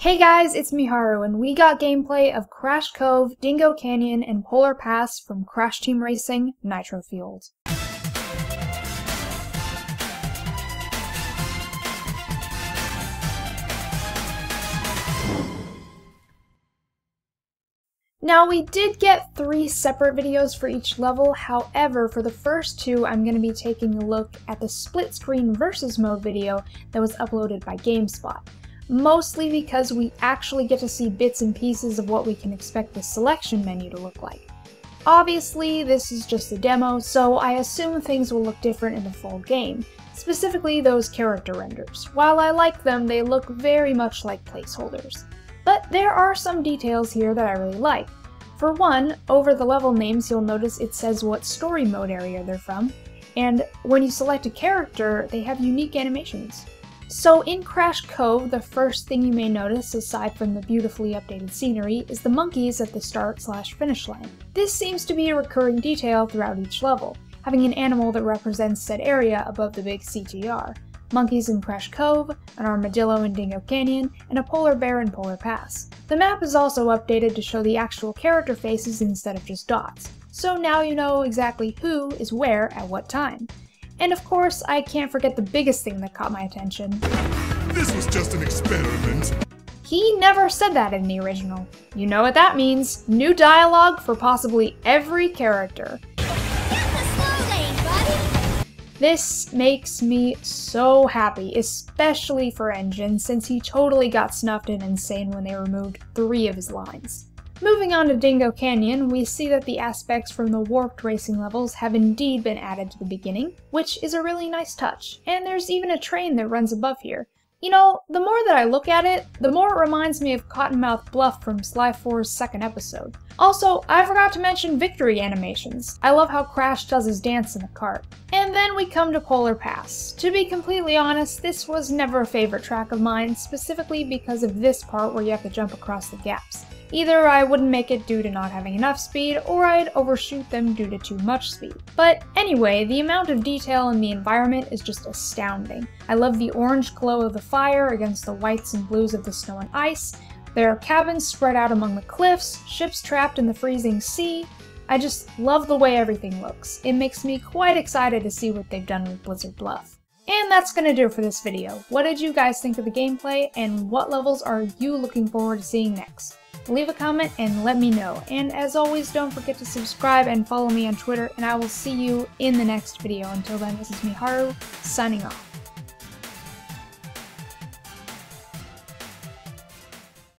Hey guys, it's Miharu, and we got gameplay of Crash Cove, Dingo Canyon, and Polar Pass from Crash Team Racing Nitro Fueled. Now we did get three separate videos for each level, however for the first two I'm going to be taking a look at the split screen versus mode video that was uploaded by GameSpot mostly because we actually get to see bits and pieces of what we can expect the selection menu to look like. Obviously, this is just a demo, so I assume things will look different in the full game, specifically those character renders. While I like them, they look very much like placeholders. But there are some details here that I really like. For one, over the level names you'll notice it says what story mode area they're from, and when you select a character, they have unique animations. So in Crash Cove, the first thing you may notice, aside from the beautifully updated scenery, is the monkeys at the start slash finish line. This seems to be a recurring detail throughout each level, having an animal that represents said area above the big CTR. Monkeys in Crash Cove, an armadillo in Dingo Canyon, and a polar bear in Polar Pass. The map is also updated to show the actual character faces instead of just dots, so now you know exactly who is where at what time. And of course, I can't forget the biggest thing that caught my attention. This was just an experiment. He never said that in the original. You know what that means. New dialogue for possibly every character. This makes me so happy, especially for N. Gin, since he totally got snuffed and insane when they removed three of his lines. Moving on to Dingo Canyon, we see that the aspects from the warped racing levels have indeed been added to the beginning, which is a really nice touch, and there's even a train that runs above here. You know, the more that I look at it, the more it reminds me of Cottonmouth Bluff from Sly 4's second episode. Also, I forgot to mention victory animations. I love how Crash does his dance in the cart. And then we come to Polar Pass. To be completely honest, this was never a favorite track of mine, specifically because of this part where you have to jump across the gaps. Either I wouldn't make it due to not having enough speed, or I'd overshoot them due to too much speed. But anyway, the amount of detail in the environment is just astounding. I love the orange glow of the fire against the whites and blues of the snow and ice. There are cabins spread out among the cliffs, ships trapped in the freezing sea. I just love the way everything looks. It makes me quite excited to see what they've done with Blizzard Bluff. And that's gonna do it for this video. What did you guys think of the gameplay, and what levels are you looking forward to seeing next? Leave a comment and let me know. And as always, don't forget to subscribe and follow me on Twitter, and I will see you in the next video. Until then, this is Miharu, signing off.